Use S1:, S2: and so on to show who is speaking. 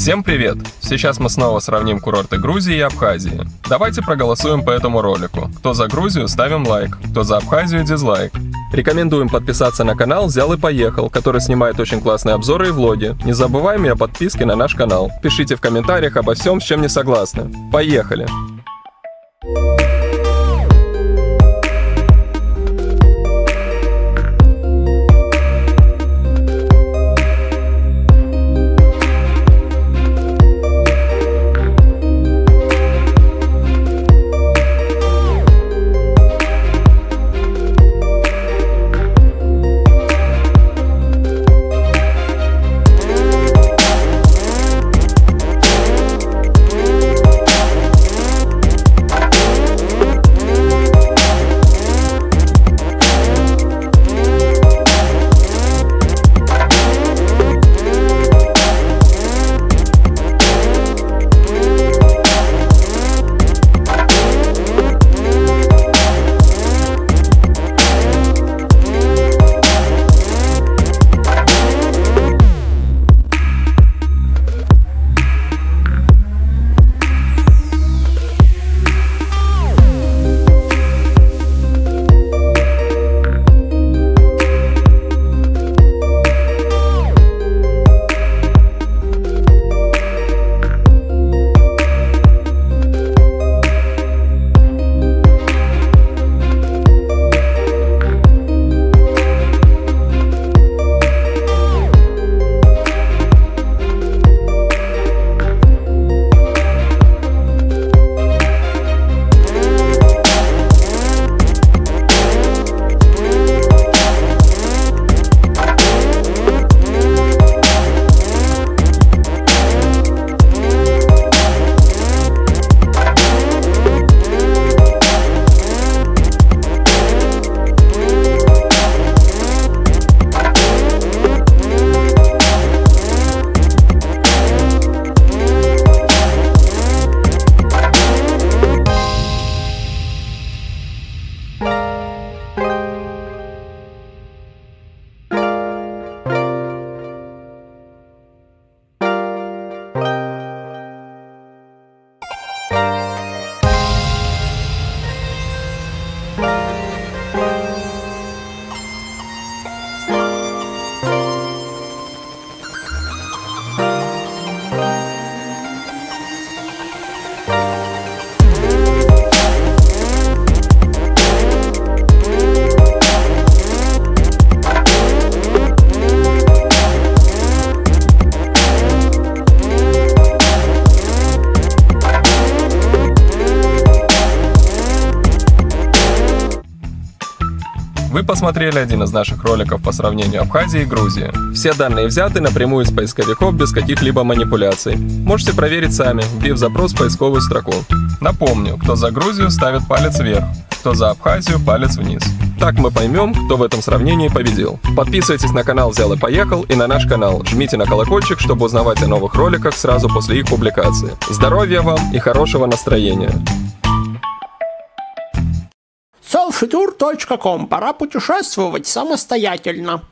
S1: Всем привет! Сейчас мы снова сравним курорты Грузии и Абхазии. Давайте проголосуем по этому ролику. Кто за Грузию, ставим лайк. Кто за Абхазию, дизлайк. Рекомендуем подписаться на канал «Взял и поехал», который снимает очень классные обзоры и влоги. Не забываем и о подписке на наш канал. Пишите в комментариях обо всем, с чем не согласны. Поехали! Вы посмотрели один из наших роликов по сравнению Абхазии и Грузии. Все данные взяты напрямую из поисковиков без каких-либо манипуляций. Можете проверить сами, вбив запрос в поисковую строку. Напомню, кто за Грузию ставит палец вверх, кто за Абхазию палец вниз. Так мы поймем, кто в этом сравнении победил. Подписывайтесь на канал «Взял и поехал» и на наш канал. Жмите на колокольчик, чтобы узнавать о новых роликах сразу после их публикации. Здоровья вам и хорошего настроения!
S2: selfitour.com. Пора путешествовать самостоятельно.